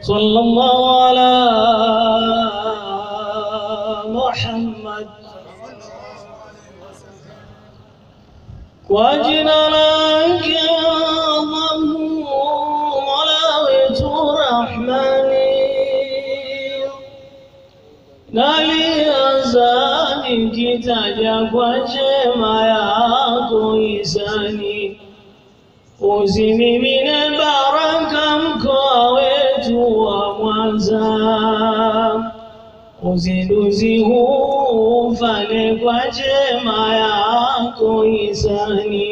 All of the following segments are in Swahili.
صلى الله على محمد. واجنا لك يا الله ملاوت رحمني نالي أزاني جاك وجمع يا قويساني وزني من البركة uzinduzi huu ufanye kwa jema yako hisani.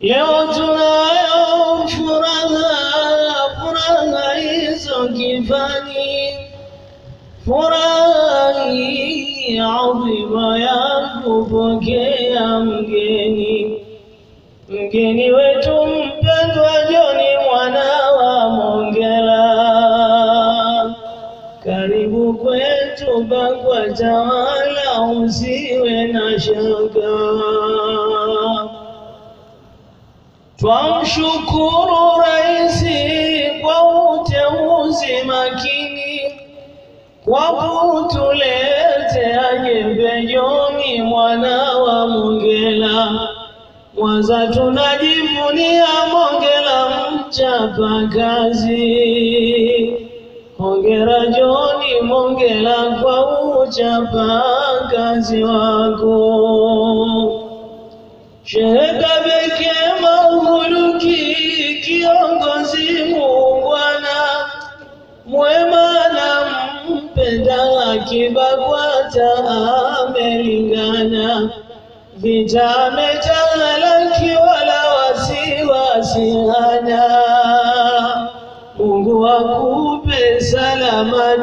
Leo tunayo furaha, furaha hizo kifani, furaha hii adhima ya kupokea mgeni, mgeni wetu kwetu tawala, usiwe na shaka. Twamshukuru Rais kwa uteuzi makini kwa kutuletea jembe Joni mwana wa Mongela. Kwanza tunajivunia Mongela mchapa kazi. Hongera Joni Mongela kwa uchapa kazi wako. Shehe Kabeke Mauluki, kiongozi mungwana mwema na mpenda akibakwata amelingana, vita ametamalaki, wala wasiwasi hana. Mungu akupe salama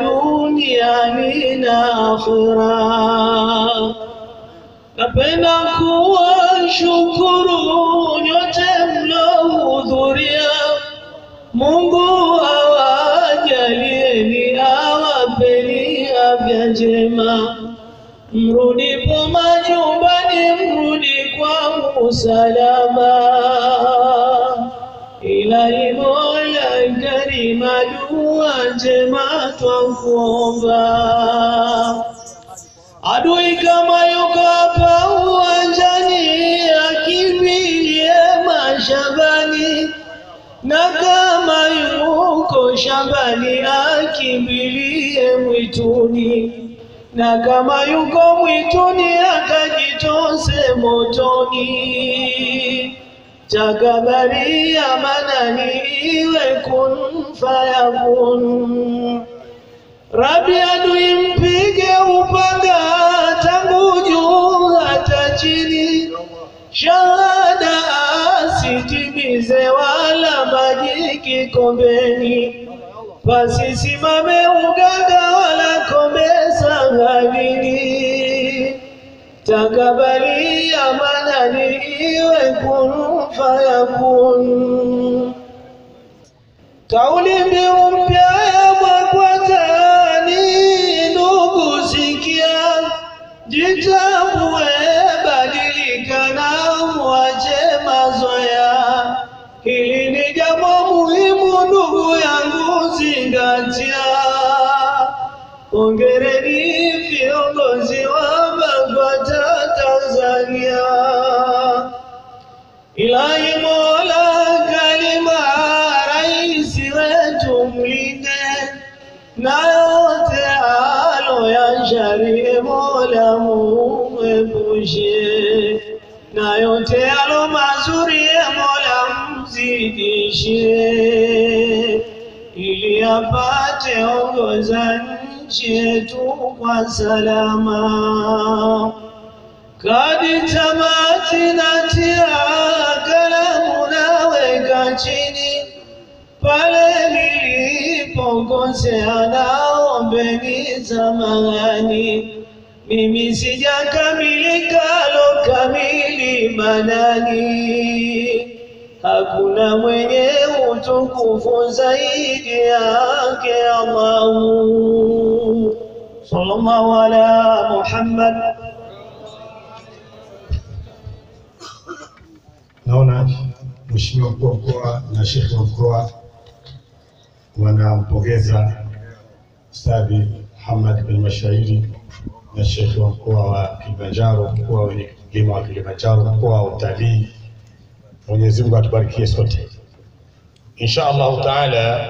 duniani na akhera. Napenda kuwashukuru nyote mlohudhuria. Mungu awajalieni, awapeni afya njema. Mrudipo majumbani, mrudi kwangu salama. Dua njema twakuomba. Adui kama yuko hapa uwanjani, akimbilie mashambani, na kama yuko shambani, akimbilie mwituni, na kama yuko mwituni, akajitose motoni. Takabaria manani iwe kun fayakun. Rabi adui mpige upanga tangu juu hata chini, shahada asitimize wala maji kikombeni, pasisimame uganga wala kombe sahalini. Takabali amanani iwe kun fayakun. Kauli mbiu mpya ya BAKWATA ndugu, sikia, jitambue, badilika na uache mazoea. Hili ni jambo muhimu, ndugu yangu, zingatia. Hongereni mumepushe, na yote alo mazuri, Mola mzidishe, ili apate ongoza nchi yetu kwa salama. Kadi tamati natia kalamu naweka chini, pale nilipokosea naombeni samahani. Mimi sijakamilika lo kamili manani, hakuna mwenye utukufu zaidi yake Allahu. Sallallahu ala Muhammad. Naona mheshimiwa mkuu wa mkoa na shekhe wa mkoa wanampongeza Ustadhi Muhammad bin Mashairi na shekhe wa mkoa wa Kilimanjaro, mkoa wenye mlima wa Kilimanjaro, mkoa wa utalii. Mwenyezi Mungu atubarikie sote insha Allahu taala.